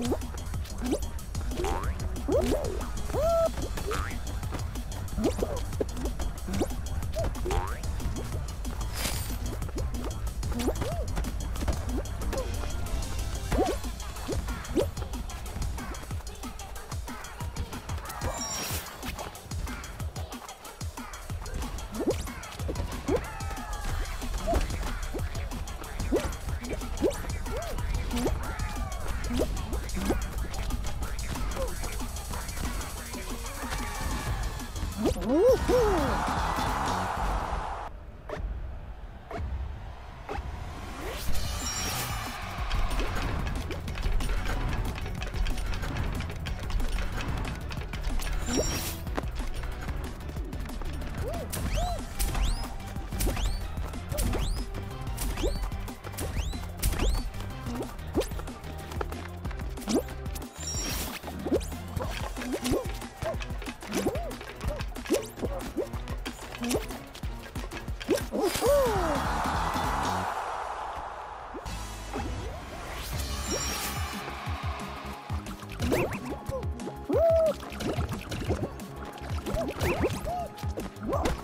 응? Whoa!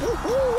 Hoo-hoo-hoo!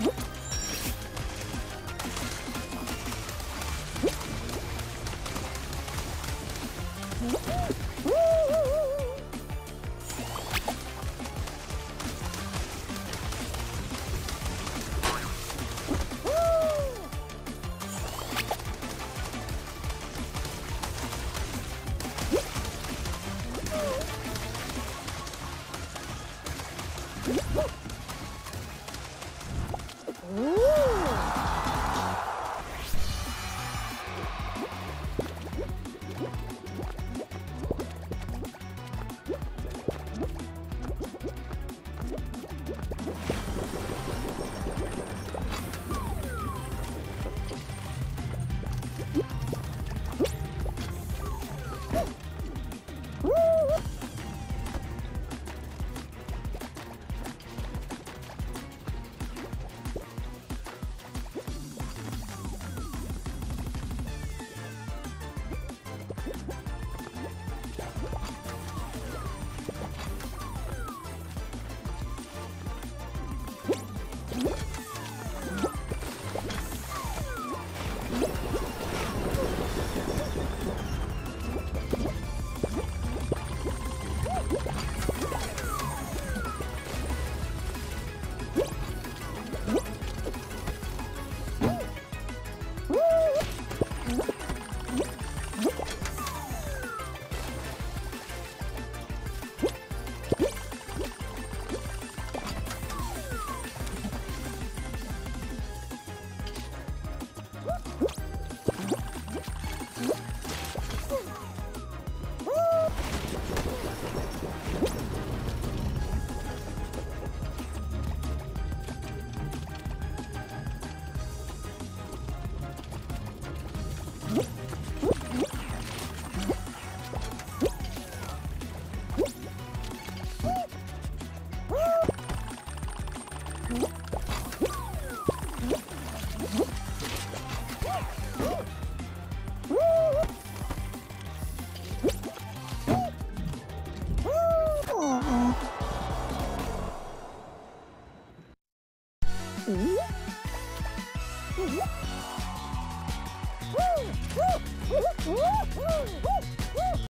Woo! 오!